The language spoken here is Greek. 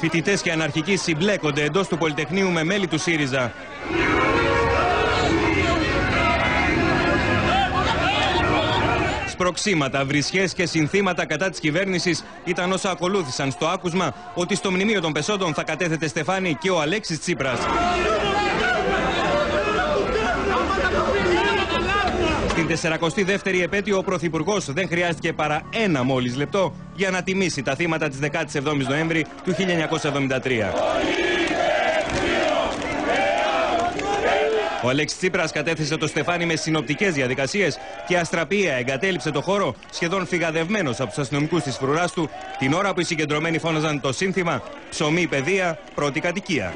Φοιτητές και αναρχικοί συμπλέκονται εντός του Πολυτεχνείου με μέλη του ΣΥΡΙΖΑ. Σπροξήματα, βρισιές και συνθήματα κατά της κυβέρνησης ήταν όσα ακολούθησαν στο άκουσμα ότι στο μνημείο των Πεσόντων θα κατέθετε στεφάνι και ο Αλέξης Τσίπρας. Στην 42η επέτειο ο Πρωθυπουργός δεν χρειάστηκε παρά ένα μόλις λεπτό για να τιμήσει τα θύματα της 17ης Νοέμβρη του 1973. Ο Αλέξης Τσίπρας κατέθεσε το στεφάνι με συνοπτικές διαδικασίες και αστραπία εγκατέλειψε το χώρο σχεδόν φυγαδευμένος από τους αστυνομικούς της φρουράς του την ώρα που οι συγκεντρωμένοι φώναζαν το σύνθημα Ψωμί, παιδεία, πρώτη κατοικία.